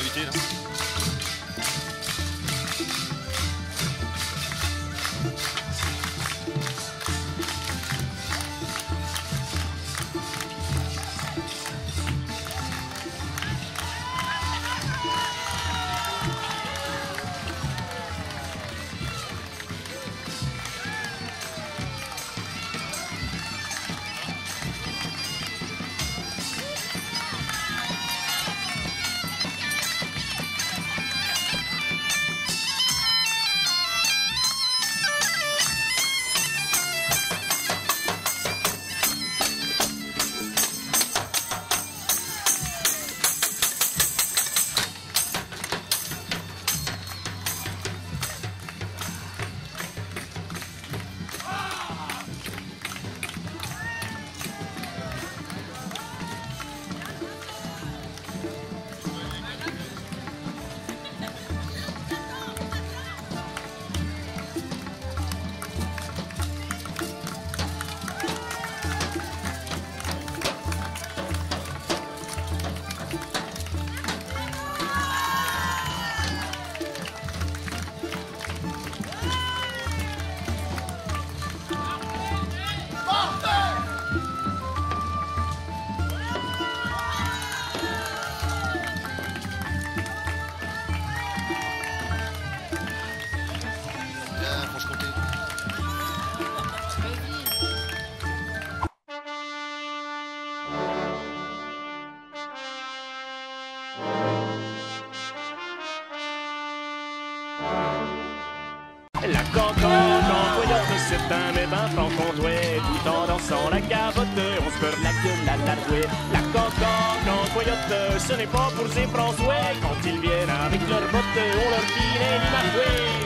invité. Là. La cancan en voyant c'est un qu'on douait Tout en dansant la gavotte, on se beurre la gueule à la rouée La cancan en voyote, ce n'est pas pour ces François Quand ils viennent avec leurs bottes, on leur dit les